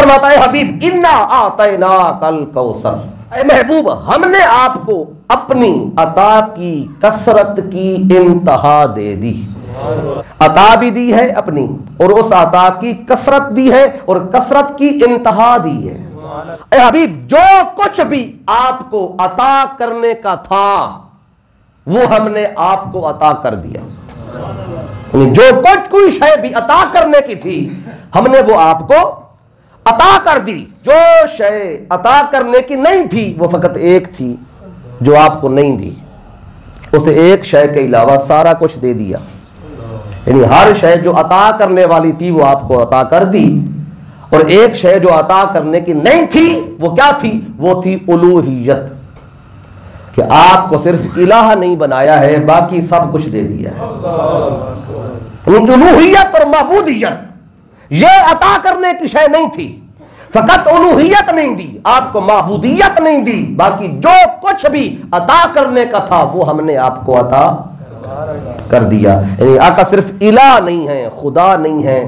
फरमाता है, हबीब, इन्ना आते ना कल कौसर महबूब, हमने आपको अपनी अता की कसरत की इंतहा दे दी। अता भी दी है अपनी, और उस अता की कसरत दी है, और कसरत की इंतहा दी है। हबीब, जो कुछ भी आपको अता करने का था, वो हमने आपको अता कर दिया। जो कुछ कोई शय भी अता करने की थी, हमने वो आपको अता कर दी। जो शय अता करने की नहीं थी, वो फकत एक थी, जो आपको नहीं दी। उसे एक शय के अलावा सारा कुछ दे दिया। यानी हर शय जो अता करने वाली थी, वो आपको अता कर दी। और एक शय जो अता करने की नहीं थी, वो क्या थी? वो थी उलूहियत। कि आपको सिर्फ़ इलाह नहीं बनाया है, बाकी सब कुछ दे दिया है। उलूहियत और मबूदियत। ये अता करने की शय नहीं थी। फकत उलूहियत नहीं दी, आपको महबूदियत नहीं दी, बाकी जो कुछ भी अता करने का था, वो हमने आपको अता कर दिया। यानी आका सिर्फ़ इला नहीं है, खुदा नहीं है।